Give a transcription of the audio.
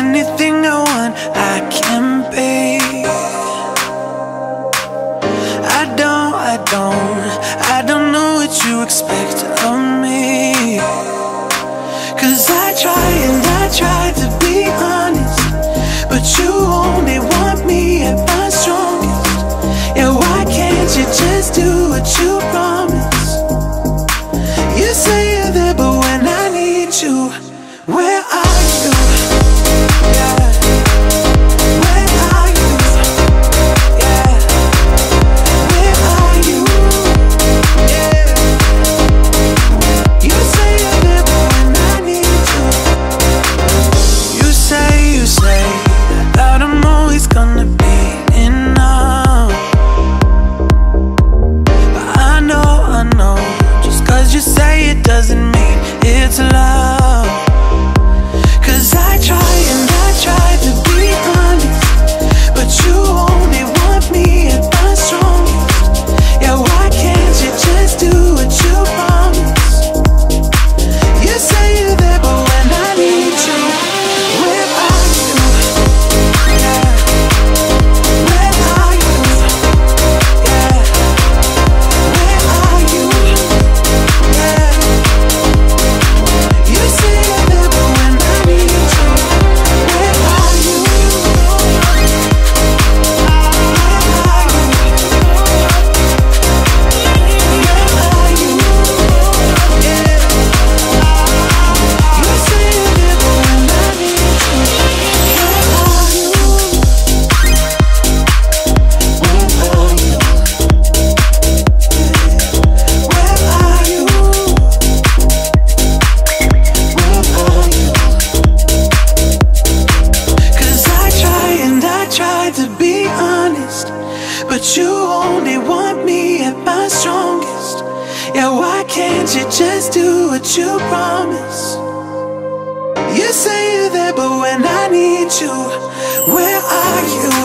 Anything I want, I can be. I don't, I don't I don't know what you expect of me. Cause I try and I try to be honest But you only want me at my strongest. Yeah, why can't you just do what you promised? You only want me at my strongest. Yeah, why can't you just do what you promise? You say you're there, but when I need you, where are you?